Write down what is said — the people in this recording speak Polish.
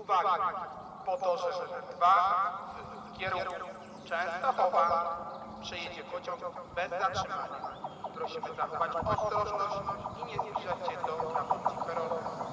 uwagi po to, że dwa w kierunku Częstochowa przejedzie pociąg bez zatrzymania. Prosimy zachować ostrożność i nie zbliżać się do krawędzi peronu.